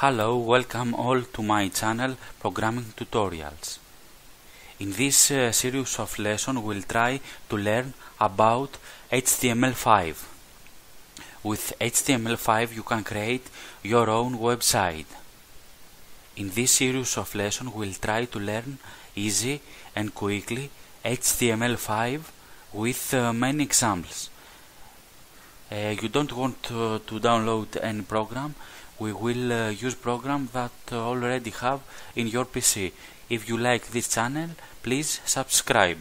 Hello, welcome all to my channel Programming Tutorials. In this uh, series of lessons we'll try to learn about HTML5. With HTML5 you can create your own website. In this series of lessons we'll try to learn easy and quickly HTML5 with uh, many examples. Uh, you don't want uh, to download any program we will uh, use program that uh, already have in your PC. If you like this channel, please subscribe.